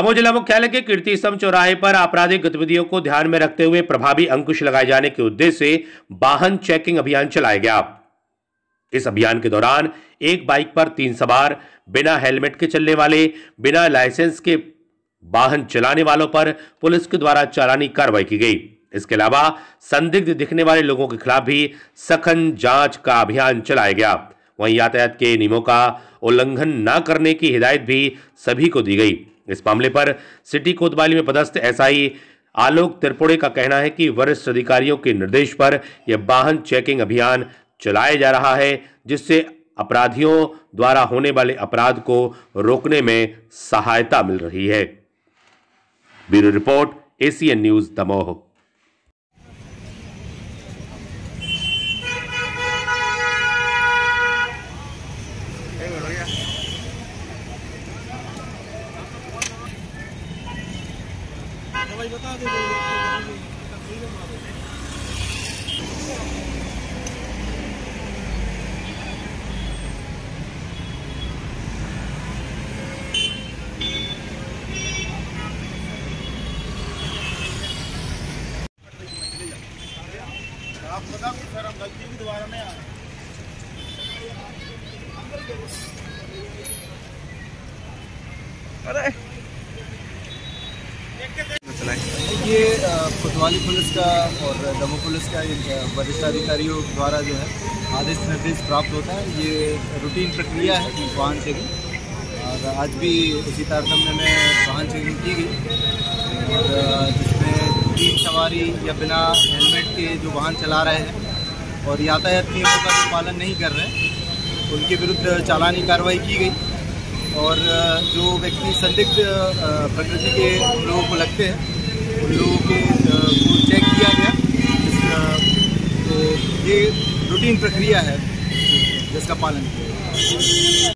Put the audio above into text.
दमोह जिला मुख्यालय के कीर्ति स्तंभ चौराहे पर आपराधिक गतिविधियों को ध्यान में रखते हुए प्रभावी अंकुश लगाए जाने के उद्देश्य से वाहन चेकिंग अभियान चलाया गया इस अभियान के दौरान एक बाइक पर तीन सवार, बिना हेलमेट के चलने वाले, बिना लाइसेंस के वाहन चलाने वालों पर पुलिस के द्वारा चालानी कार्रवाई की गई। इसके अलावा संदिग्ध दिखने वाले लोगों के खिलाफ भी सघन जाँच का अभियान चलाया गया। वहीं यातायात के नियमों का उल्लंघन न करने की हिदायत भी सभी को दी गई। इस मामले पर सिटी कोतवाली में पदस्थ एसआई आलोक त्रिपुड़े का कहना है कि वरिष्ठ अधिकारियों के निर्देश पर यह वाहन चेकिंग अभियान चलाया जा रहा है, जिससे अपराधियों द्वारा होने वाले अपराध को रोकने में सहायता मिल रही है। Bureau report, ACN news, Damoh. आप बता सर हम गलती की दोबारा में अरे। ये कोतवाली पुलिस का और दमो पुलिस का एक वरिष्ठ अधिकारियों द्वारा जो है आदेश निर्देश प्राप्त होता है। ये रूटीन प्रक्रिया है वाहन चेकिंग। और आज भी उसी तारतम्य में वाहन चेकिंग की गई। और जिसमें तीन सवारी या बिना हेलमेट के जो वाहन चला रहे हैं और यातायात नियमों का पालन नहीं कर रहे हैं, उनके विरुद्ध चालानी कार्रवाई की गई। और जो व्यक्ति संदिग्ध प्रकृति के लोगों को लगते हैं उन लोगों के को चेक किया गया। तो ये रूटीन प्रक्रिया है जिसका पालन किया